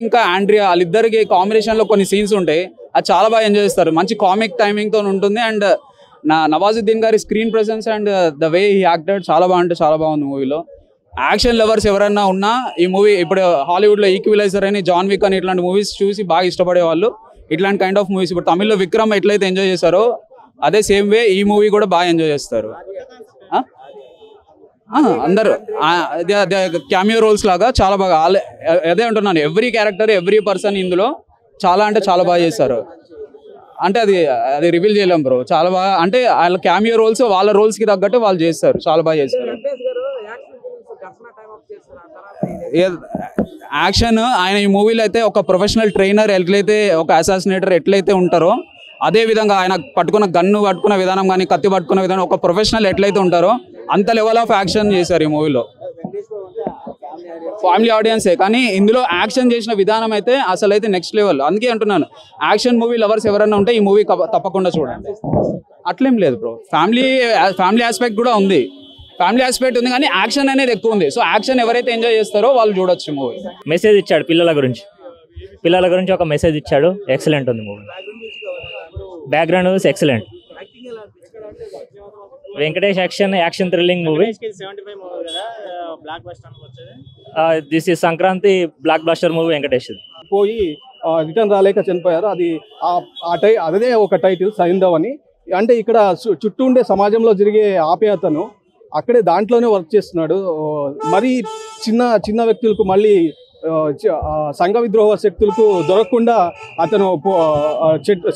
ఇంకా ఆండ్రియా వాళ్ళిద్దరికి కాంబినేషన్లో కొన్ని సీన్స్ ఉంటాయి. అది చాలా బాగా ఎంజాయ్ చేస్తారు. మంచి కామిక్ టైమింగ్తో ఉంటుంది. అండ్ నా నవాజుద్దీన్ గారి screen presence and the way he acted చాలా బాగుంటే చాలా బాగుంది మూవీలో యాక్షన్ లవర్స్ ఎవరైనా ఉన్నా ఈ మూవీ ఇప్పుడు హాలీవుడ్లో ఈక్విలైజర్ అని జాన్ విక్ అని ఇట్లాంటి మూవీస్ చూసి బాగా ఇష్టపడే వాళ్ళు. ఇట్లాంటి కైండ్ ఆఫ్ మూవీస్ ఇప్పుడు తమిళ్ళో విక్రమ్ ఎట్లయితే ఎంజాయ్ చేశారో అదే సేమ్ వే ఈ మూవీ కూడా బాగా ఎంజాయ్ చేస్తారు. అందరు. క్యామియో రోల్స్ లాగా చాలా బాగా అదే అంటున్నాను. ఎవ్రీ క్యారెక్టర్ ఎవ్రీ పర్సన్ ఇందులో చాలా అంటే చాలా బాగా చేశారు. అంటే అది అది రివీల్ చేయలేం బ్రో చాలా బాగా అంటే వాళ్ళ క్యామియో రోల్స్ వాళ్ళ రోల్స్కి తగ్గట్టు వాళ్ళు చేస్తారు చాలా బాగా చేస్తారు యాక్షన్ ఆయన ఈ మూవీలో అయితే ఒక ప్రొఫెషనల్ ట్రైనర్ ఎట్లయితే ఒక అసాసినేటర్ ఎట్లయితే ఉంటారో అదే విధంగా ఆయన పట్టుకున్న గన్ను పట్టుకున్న విధానం కానీ కత్తి పట్టుకున్న విధానం ఒక ప్రొఫెషనల్ ఎట్లయితే ఉంటారో అంత లెవెల్ ఆఫ్ యాక్షన్ చేశారు ఈ మూవీలో ఫ్యామిలీ ఆడియన్సే కానీ ఇందులో యాక్షన్ చేసిన విధానం అయితే అసలు అయితే నెక్స్ట్ లెవెల్ అందుకే అంటున్నాను యాక్షన్ మూవీ లవర్స్ ఎవరైనా ఉంటే ఈ మూవీ తప్పకుండా చూడండి. అట్లేం లేదు బ్రో ఫ్యామిలీ ఫ్యామిలీ ఆస్పెక్ట్ కూడా ఉంది. ఫ్యామిలీ ఆస్పెక్ట్ ఉంది కానీ యాక్షన్ అనేది ఎక్కువ ఉంది. సో యాక్షన్ ఎవరైతే ఎంజాయ్ చేస్తారో వాళ్ళు చూడొచ్చు మూవీ మెసేజ్ ఇచ్చాడు పిల్లల గురించి. పిల్లల గురించి ఒక మెసేజ్ ఇచ్చాడు. ఎక్సలెంట్ ఉంది movie background excellent Venkatesh action action thrilling movie. This is Sankranti blockbuster movie Venkatesh పోయి రిటర్న్ రాలేక చనిపోయారు. అది ఆ- టై అదే ఒక టైటిల్ సైంధవ్ అని. అంటే ఇక్కడ చుట్టూ ఉండే సమాజంలో జరిగే ఆప్యాయతను అక్కడే దాంట్లోనే వర్క్ చేస్తున్నాడు. మరీ చిన్న చిన్న వ్యక్తులకు మళ్ళీ సంఘ విద్రోహ శక్తులకు దొరకకుండా అతను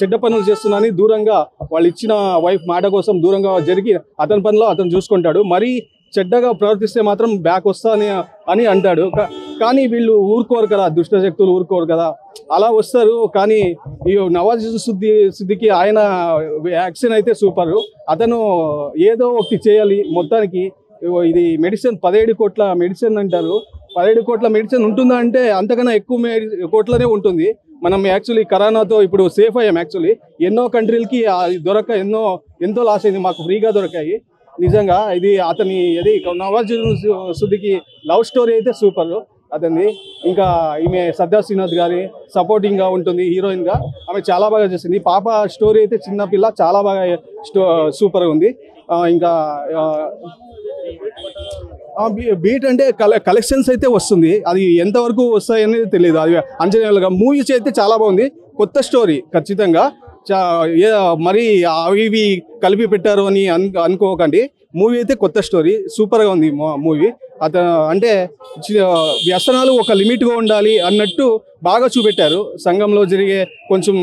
చెడ్డ పనులు చేస్తున్నాని దూరంగా వాళ్ళు ఇచ్చిన వైఫ్ మాట కోసం దూరంగా జరిగి అతని పనిలో అతను చూసుకుంటాడు. మరీ చెడ్డగా ప్రవర్తిస్తే మాత్రం బ్యాక్ వస్తానే అని అంటాడు. కానీ వీళ్ళు ఊరుకోరు కదా దుష్ట శక్తులు ఊరుకోరు కదా. అలా వస్తారు కానీ ఈ నవాజ్ సిద్ధికి ఆయన యాక్షన్ అయితే సూపర్. అతను ఏదో ఒకటి చేయాలి మొత్తానికి. ఇది మెడిసిన్ పదిహేడు కోట్ల మెడిసిన్ అంటారు. పదిహేడు కోట్ల మెడిసిన్ ఉంటుందా అంటే అంతకన్నా ఎక్కువ మెడి- కోట్లనే ఉంటుంది. మనం యాక్చువల్లీ కరోనాతో ఇప్పుడు సేఫ్ అయ్యాం యాక్చువల్లీ. ఎన్నో కంట్రీలకి దొరక ఎన్నో ఎంతో లాస్ అయింది మాకు ఫ్రీగా దొరకాయి. నిజంగా ఇది అతని అది నవాజ్ సుద్దికి లవ్ స్టోరీ అయితే సూపర్. అతన్ని ఇంకా ఈమె సద్దా శ్రీనాథ్ గారి సపోర్టింగ్గా ఉంటుంది హీరోయిన్గా. ఆమె చాలా బాగా చేసింది. పాప స్టోరీ అయితే చిన్నపిల్ల చాలా బాగా సూపర్ ఉంది. ఇంకా బీట్ అంటే కలెక్షన్స్ అయితే వస్తుంది. అది ఎంతవరకు వస్తాయి అనేది తెలియదు అది అంచనాలుగా మూవీస్ అయితే చాలా బాగుంది. కొత్త స్టోరీ ఖచ్చితంగా. చా ఏ మరి అవి ఇవి కలిపి పెట్టారు అని అనుకోకండి. మూవీ అయితే కొత్త స్టోరీ. సూపర్గా ఉంది మూవీ. అతను అంటే వ్యసనాలు ఒక లిమిట్గా ఉండాలి అన్నట్టు బాగా చూపెట్టారు. సంఘంలో జరిగే కొంచెం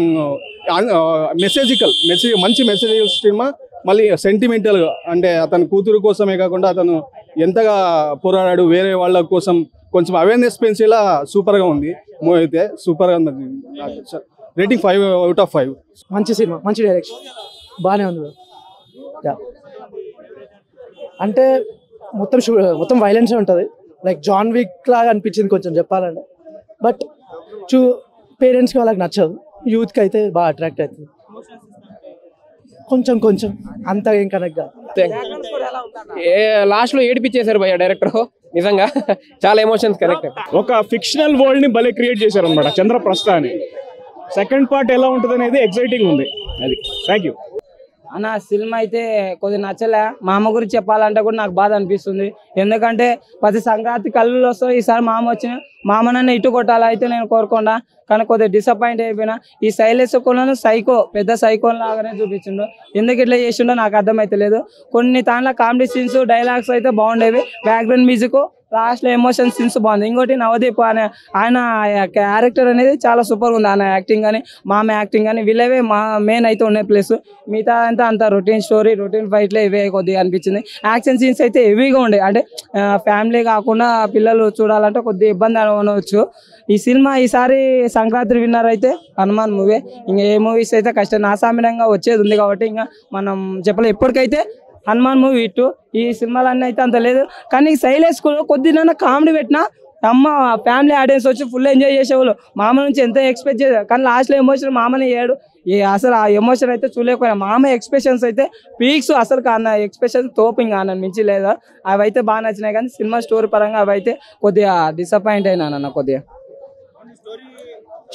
మెసేజికల్ మెసేజ్ మంచి మెసేజ్ సినిమా మళ్ళీ సెంటిమెంటల్గా అంటే అతని కూతురు కోసమే కాకుండా అతను ఎంతగా పోరాడాడు వేరే వాళ్ళ కోసం కొంచెం అవేర్నెస్ పెంచేలా సూపర్గా ఉంది. మూవీ అయితే సూపర్గా ఉంది rating five out of five మంచి సినిమా మంచి డైరెక్షన్ బాగానే ఉంది అంటే మొత్తం మొత్తం వైలెన్సే ఉంటుంది. లైక్ జాన్ విక్ లాగా అనిపించింది కొంచెం చెప్పాలంటే. బట్ చూ పేరెంట్స్కి వాళ్ళకి నచ్చదు. యూత్కి అయితే బాగా అట్రాక్ట్ అవుతుంది. కొంచెం కొంచెం. అంత ఏం కనెక్ట్ కాదు. లాస్ట్లో ఏడిపించేశారు భయ్య డైరెక్టర్ నిజంగా చాలా ఎమోషన్స్ కరెక్ట్ ఒక ఫిక్షనల్ వరల్డ్ని భలే క్రియేట్ చేశారు అనమాట చంద్రప్రస్థ అని సెకండ్ పార్ట్ ఎలా ఉంటుంది అనేది ఎక్సైటింగ్ ఉంది. అది. థ్యాంక్ యూ అన్న సినిమా అయితే కొద్దిగా నచ్చలే. మా అమ్మ గురించి చెప్పాలంటే కూడా నాకు బాధ అనిపిస్తుంది. ఎందుకంటే ప్రతి సంక్రాంతి కళ్ళు వస్తాయి ఈసారి మామ వచ్చిన మామ నన్ను ఇటు కొట్టాలి అయితే నేను కోరుకుండా. కానీ కొద్దిగా డిసప్పాయింట్ అయిపోయినా. ఈ శైలేశ కులను సైకో పెద్ద సైకో లాగానే చూపించిండు. ఎందుకు ఇట్లా చేసిండో నాకు అర్థమైతలేదు. కొన్ని దాంట్లో కామెడీ సీన్స్ డైలాగ్స్ అయితే బాగుండేవి. బ్యాక్గ్రౌండ్ మ్యూజిక్ లాస్ట్లో ఎమోషన్ సీన్స్ బాగుంది. ఇంకోటి నవదీప్ అనే ఆయన క్యారెక్టర్ అనేది చాలా సూపర్ ఉంది. ఆయన యాక్టింగ్ కానీ మామ యాక్టింగ్ కానీ వీళ్ళవే మా మెయిన్ అయితే ఉన్నాయి ప్లేస్ మిగతా అంతా అంత రొటీన్ స్టోరీ రొటీన్ ఫైట్లే ఇవే కొద్దిగా అనిపించింది. యాక్షన్ సీన్స్ అయితే హెవీగా ఉండే. అంటే ఫ్యామిలీ కాకుండా పిల్లలు చూడాలంటే కొద్దిగా ఇబ్బంది అనవచ్చు ఈ సినిమా ఈసారి సంక్రాంతి విన్నర్ అయితే హనుమాన్ మూవీ ఇంకా ఏ మూవీస్ అయితే కష్టం. నాసామినంగా వచ్చేది ఉంది కాబట్టి ఇంకా మనం చెప్పలేం. ఎప్పటికైతే హనుమాన్ మూవీ ఇటు ఈ సినిమాలన్నీ అయితే అంత లేదు. కానీ శైలేష్ కూడా కొద్దినైనా కామెడీ పెట్టినా అమ్మ ఫ్యామిలీ ఆడియన్స్ వచ్చి ఫుల్ ఎంజాయ్ చేసేవాళ్ళు. మామ నుంచి ఎంత ఎక్స్పెక్ట్ చేశారు? కానీ లాస్ట్లో ఎమోషన్ మామని ఏడు. అసలు ఆ ఎమోషన్ అయితే చూడలేకపోయా మామ ఎక్స్ప్రెషన్స్ అయితే పీక్స్ అసలు కాన ఎక్స్ప్రెషన్ తోపింగ్ అన్న మించి లేదా. అవి అయితే బాగా నచ్చినాయి కానీ సినిమా స్టోరీ పరంగా అవి అయితే కొద్దిగా డిసప్పాయింట్ అయినా అన్న కొద్దిగా.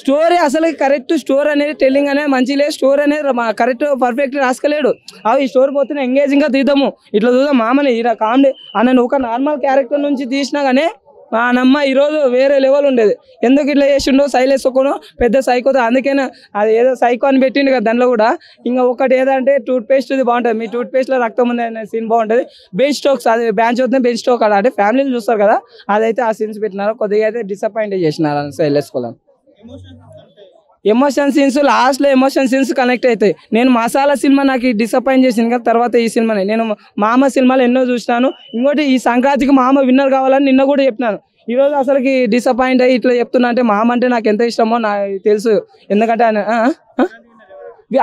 స్టోరీ అసలు కరెక్ట్ స్టోర్ అనేది టెల్లింగ్ అనేది మంచి లేదు. స్టోర్ అనేది కరెక్ట్ పర్ఫెక్ట్ రాసుకోలేడు. అవి ఈ స్టోర్ పోతే ఎంగేజింగ్గా తీద్దాము. ఇట్లా చూద్దాం. మామని ఇలా కామెడీ అన్న ఒక నార్మల్ క్యారెక్టర్ నుంచి తీసినా గానీ మా నమ్మ ఈరోజు వేరే లెవెల్ ఉండేది. ఎందుకు ఇట్లా చేసిండో సైలెస్ ఒకను పెద్ద సైకోతో అందుకనే అది ఏదో సైకో అని పెట్టిండు కదా దాంట్లో కూడా. ఇంకా ఒకటి ఏదంటే టూత్పేస్ట్ది బాగుంటుంది. మీ టూత్పేస్ట్లో లో రక్తం ఉంది అనే సీన్ బాగుంటుంది. బెంచ్ స్టోక్స్ అది బ్యాంచ్ అవుతుంది బెంచ్ స్టోక్ అలా అంటే ఫ్యామిలీని చూస్తారు కదా. అదైతే ఆ సీన్స్ పెట్టినారు. కొద్దిగా అయితే డిసప్పాయింట్ చేసినారు. సైలెస్ కొలం ఎమోషన్ సీన్స్ లాస్ట్లో ఎమోషన్ సీన్స్ కనెక్ట్ అవుతాయి. నేను మసాలా సినిమా నాకు డిసప్పాయింట్ చేసింది కదా తర్వాత ఈ సినిమాని. నేను మామ సినిమాలు ఎన్నో చూసినాను. ఇంకోటి ఈ సంక్రాంతికి మామ విన్నర్ కావాలని నిన్న కూడా చెప్పినాను. ఈ రోజు అసలుకి డిసప్పాయింట్ అయ్యి ఇట్లా చెప్తున్నా అంటే మామ అంటే నాకు ఎంత ఇష్టమో నాకు తెలుసు. ఎందుకంటే ఆయన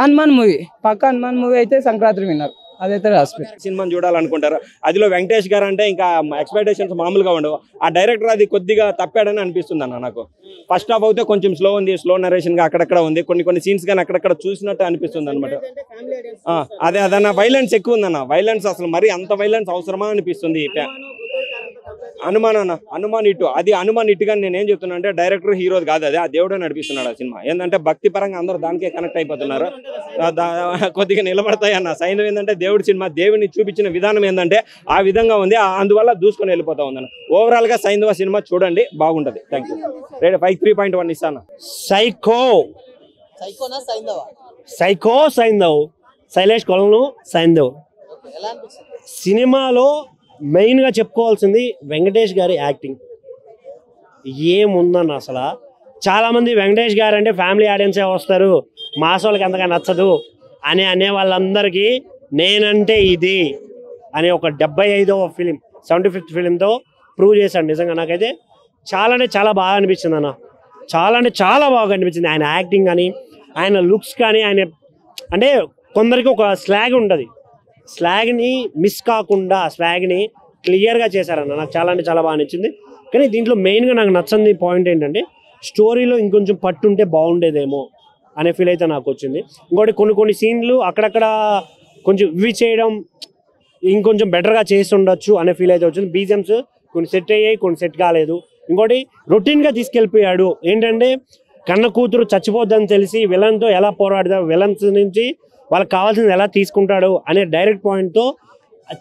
హనుమాన్ మూవీ పక్క హనుమాన్ మూవీ అయితే సంక్రాంతి విన్నర్ అదైతే రాసి సినిమాని చూడాలనుకుంటారు. అదిలో వెంకటేష్ గారు అంటే ఇంకా ఎక్స్పెక్టేషన్స్ మామూలుగా ఉండవు. ఆ డైరెక్టర్ అది కొద్దిగా తప్పాడని అనిపిస్తుంది అన్న నాకు. ఫస్ట్ హాఫ్ అయితే కొంచెం స్లో ఉంది స్లో నరేషన్గా అక్కడక్కడ ఉంది. కొన్ని కొన్ని సీన్స్ కానీ అక్కడక్కడ చూసినట్టు అనిపిస్తుంది అనమాట అదే అదన్న వైలెన్స్ ఎక్కువ ఉందన్న. వైలెన్స్ అసలు మరి అంత వైలెన్స్ అవసరమా అనిపిస్తుంది హనుమాన్ అన్న హనుమాన్ ఇటు. అది హనుమాన్ ఇటుగా నేను ఏం చెప్తున్నా అంటే డైరెక్టర్ హీరో కాదు అది. ఆ దేవుడే నడిపిస్తున్నాడు ఆ సినిమా. ఏంటంటే భక్తి పరంగా అందరూ దానికే కనెక్ట్ అయిపోతున్నారు. కొద్దిగా నిలబడతాయి అన్న. సైన్ ఏంటంటే దేవుడి సినిమా దేవుడిని చూపించిన విధానం ఏంటంటే ఆ విధంగా ఉంది. ఆ- అందువల్ల దూసుకొని వెళ్ళిపోతా ఉందన్న. ఓవరాల్గా సైంధవ సినిమా చూడండి బాగుంటది. Thank you rate five three point one ఇస్తాను సైకో సైకో సైందవ్ శైలేష్ కొలను సైందవ్ సినిమాలో మెయిన్గా చెప్పుకోవాల్సింది వెంకటేష్ గారి యాక్టింగ్. ఏముందన్న అసలు? చాలామంది వెంకటేష్ గారు అంటే ఫ్యామిలీ ఆడియన్సే వస్తారు. మాస్ వాళ్ళకి అంతగా నచ్చదు. అని అనే వాళ్ళందరికీ నేనంటే ఇది అనే ఒక డెబ్బై ఐదవ ఫిలిం సెవెంటీ ఫిఫ్త్ ఫిలింతో ప్రూవ్ చేశాడు నిజంగా నాకైతే. చాలా అంటే చాలా బాగా అనిపించింది అన్న. చాలా అంటే చాలా బాగా అనిపించింది ఆయన యాక్టింగ్ కానీ ఆయన లుక్స్ కానీ ఆయన అంటే కొందరికి ఒక స్లాగ్ ఉంటుంది. స్లాగ్ని మిస్ కాకుండా స్లాగ్ని క్లియర్గా చేశారన్న. నాకు చాలా అంటే చాలా బాగా నచ్చింది. కానీ దీంట్లో మెయిన్గా నాకు నచ్చని పాయింట్ ఏంటంటే స్టోరీలో ఇంకొంచెం పట్టుంటే బాగుండేదేమో అనే ఫీల్ అయితే నాకు వచ్చింది. ఇంకోటి కొన్ని కొన్ని సీన్లు అక్కడక్కడ కొంచెం ఇవి చేయడం ఇంకొంచెం బెటర్గా చేసి ఉండొచ్చు అనే ఫీల్ అయితే వచ్చింది. బీజిఎమ్స్ కొన్ని సెట్ అయ్యాయి కొన్ని సెట్ కాలేదు. ఇంకోటి రొటీన్గా తీసుకెళ్ళిపోయాడు. ఏంటంటే కన్న కూతురు చచ్చిపోద్దని తెలిసి విలన్తో ఎలా పోరాడతాడు? విలన్స్ నుంచి వాళ్ళకి కావాల్సింది ఎలా తీసుకుంటాడు అనే డైరెక్ట్ పాయింట్తో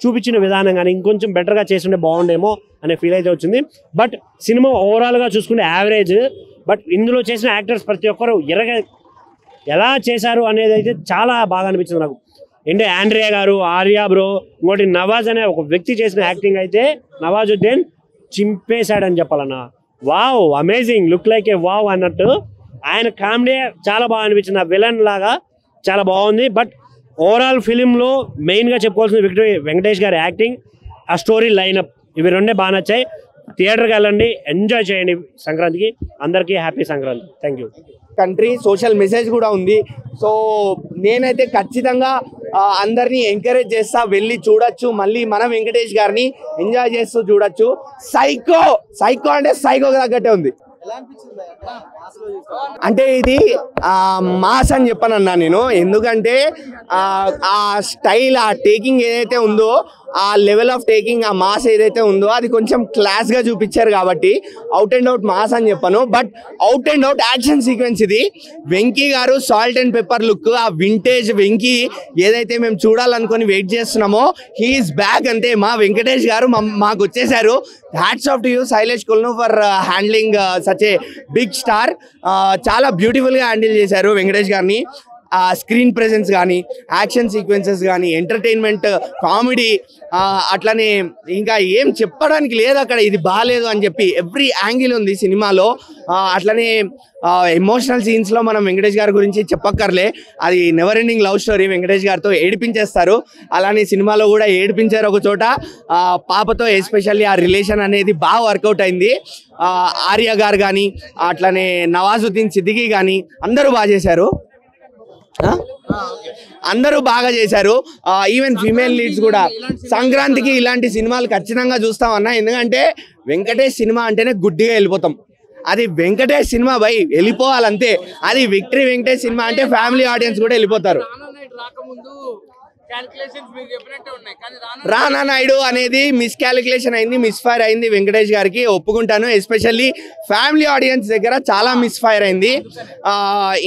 చూపించిన విధానం కానీ ఇంకొంచెం బెటర్గా చేస్తుంటే బాగుండేమో అనే ఫీల్ అయితే వచ్చింది. బట్ సినిమా ఓవరాల్గా చూసుకుంటే యావరేజ్. బట్ ఇందులో చేసిన యాక్టర్స్ ప్రతి ఒక్కరు ఎరగ ఎలా చేశారు అనేది అయితే చాలా బాగా అనిపించింది నాకు. అంటే ఆండ్రియా గారు ఆర్యా బ్రో ఇంకోటి నవాజ్ అనే ఒక వ్యక్తి చేసిన యాక్టింగ్ అయితే నవాజుద్దీన్ చింపేశాడని చెప్పాలన్న. Wow amazing look like a wow అన్నట్టు. ఆయన కామెడీ చాలా బాగా అనిపించింది. ఆ విలన్ లాగా చాలా బాగుంది. బట్ ఓవరాల్ ఫిలింలో మెయిన్గా చెప్పుకోవాల్సిన విక్టరీ వెంకటేష్ గారి యాక్టింగ్ ఆ స్టోరీ లైనప్ ఇవి రెండే బాగా నచ్చాయి. థియేటర్కి వెళ్ళండి ఎంజాయ్ చేయండి సంక్రాంతికి. అందరికీ happy Sankranti. Thank you country social message కూడా ఉంది. సో నేనైతే ఖచ్చితంగా అందరినీ ఎంకరేజ్ చేస్తా. వెళ్ళి చూడొచ్చు. మళ్ళీ మన వెంకటేష్ గారిని ఎంజాయ్ చేస్తూ చూడొచ్చు. సైకో సైకో అంటే సైకో తగ్గట్టే ఉంది. అంటే ఇది మాస్ అని చెప్పనన్నా నేను. ఎందుకంటే ఆ, స్టైల్ ఆ టేకింగ్ ఏదైతే ఉందో ఆ లెవెల్ ఆఫ్ టేకింగ్ ఆ మాస్ ఏదైతే ఉందో అది కొంచెం క్లాస్గా చూపించారు కాబట్టి అవుట్ అండ్ అవుట్ మాస్ అని చెప్పాను. But out and out action sequence ఇది. వెంకీ గారు సాల్ట్ అండ్ పెప్పర్ లుక్ ఆ వింటేజ్ వెంకీ ఏదైతే మేము చూడాలనుకొని వెయిట్ చేస్తున్నామో హీఈస్ బ్యాక్ అంతే. మా వెంకటేష్ గారు మాకు వచ్చేసారు. Hats off to you Sailesh Kolanu for handling such a big star చాలా బ్యూటిఫుల్గా హ్యాండిల్ చేశారు వెంకటేష్ గారిని. ఆ స్క్రీన్ ప్రెజెన్స్ కానీ యాక్షన్ సీక్వెన్సెస్ కానీ ఎంటర్టైన్మెంట్ కామెడీ అట్లనే ఇంకా ఏం చెప్పడానికి లేదు అక్కడ ఇది బాగాలేదు అని చెప్పి ఎవ్రీ యాంగిల్ ఉంది సినిమాలో. అట్లనే ఎమోషనల్ సీన్స్లో మనం వెంకటేష్ గారి గురించి చెప్పక్కర్లే. అది never ending love story Venkatesh గారితో ఏడిపించేస్తారు. అలానే సినిమాలో కూడా ఏడిపించారు ఒక చోట. పాపతో ఎస్పెషల్లీ ఆ రిలేషన్ అనేది బాగా వర్కౌట్ అయింది. ఆర్య గారు కానీ అట్లనే నవాజుద్దీన్ సిద్దికి కానీ అందరూ బాగా చేశారు. అందరూ బాగా చేశారు. ఈవెన్ ఫీమేల్ లీడ్స్ కూడా. సంక్రాంతికి ఇలాంటి సినిమాలు ఖచ్చితంగా చూస్తామన్నా ఎందుకంటే వెంకటేష్ సినిమా అంటేనే గుడ్డిగా వెళ్ళిపోతాం. అది వెంకటేష్ సినిమా బై వెళ్ళిపోవాలంతే. అది విక్టరీ వెంకటేష్ సినిమా అంటే ఫ్యామిలీ ఆడియన్స్ కూడా వెళ్ళిపోతారు. రానా నాయుడు అనేది మిస్ క్యాలిక్యులేషన్ అయింది మిస్ఫైర్ అయింది వెంకటేష్ గారికి ఒప్పుకుంటాను. ఎస్పెషల్లీ ఫ్యామిలీ ఆడియన్స్ దగ్గర చాలా మిస్ఫైర్ అయింది.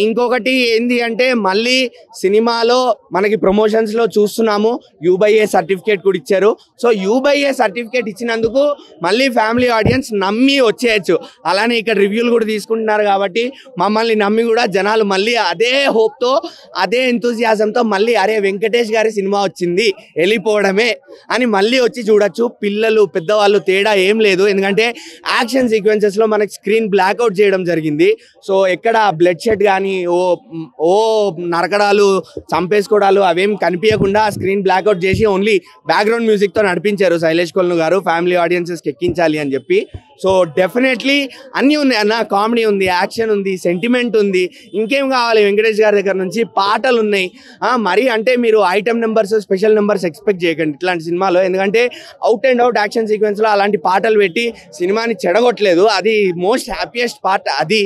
ఇంకొకటి ఏంది అంటే మళ్ళీ సినిమాలో మనకి ప్రమోషన్స్లో చూస్తున్నాము. యూబైఏ సర్టిఫికేట్ కూడా ఇచ్చారు. సో యూబైఏ సర్టిఫికేట్ ఇచ్చినందుకు మళ్ళీ ఫ్యామిలీ ఆడియన్స్ నమ్మి వచ్చేయచ్చు. అలానే ఇక్కడ రివ్యూలు కూడా తీసుకుంటున్నారు కాబట్టి మమ్మల్ని నమ్మి కూడా జనాలు మళ్ళీ అదే హోప్తో అదే ఎంతూజియాజంతో మళ్ళీ అరే వెంకటేష్ గారి సినిమా వచ్చింది వెళ్ళిపోవడమే అని మళ్ళీ వచ్చి చూడొచ్చు. పిల్లలు పెద్దవాళ్ళు తేడా ఏం లేదు. ఎందుకంటే యాక్షన్ సీక్వెన్సెస్లో మనకి స్క్రీన్ బ్లాక్అవుట్ చేయడం జరిగింది. సో ఎక్కడ బ్లడ్ షెడ్ కానీ ఓ ఓ నరకడాలు చంపేసుకోవడాలు అవేం కనిపించకుండా స్క్రీన్ బ్లాక్అవుట్ చేసి ఓన్లీ బ్యాక్గ్రౌండ్ మ్యూజిక్తో నడిపించారు శైలేష్ కొల్ను గారు. ఫ్యామిలీ ఆడియన్సెస్కి ఎక్కించాలి అని చెప్పి. సో డెఫినెట్లీ అన్నీ ఉన్నాయి అన్న కామెడీ ఉంది యాక్షన్ ఉంది సెంటిమెంట్ ఉంది. ఇంకేం కావాలి వెంకటేష్ గారి దగ్గర నుంచి? పాటలు ఉన్నాయి. మరీ మరి అంటే మీరు item numbers special numbers expect చేయకండి ఇట్లాంటి సినిమాలో. ఎందుకంటే అవుట్ అండ్ అవుట్ యాక్షన్ సీక్వెన్స్లో అలాంటి పాటలు పెట్టి సినిమాని చెడగొట్టలేదు. అది మోస్ట్ హ్యాపీయెస్ట్ పార్ట్ అది.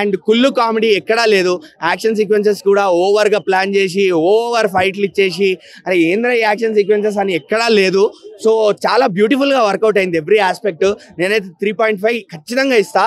అండ్ కుళ్ళు కామెడీ ఎక్కడా లేదు. యాక్షన్ సీక్వెన్సెస్ కూడా ఓవర్గా ప్లాన్ చేసి ఓవర్ ఫైట్లు ఇచ్చేసి అరే ఏంద్ర యాక్షన్ సీక్వెన్సెస్ అని ఎక్కడా లేదు. సో చాలా బ్యూటిఫుల్గా వర్కౌట్ అయింది ఎవ్రీ ఆస్పెక్ట్ నేను నేనైతే త్రీ పాయింట్ ఫైవ్ ఖచ్చితంగా ఇస్తా.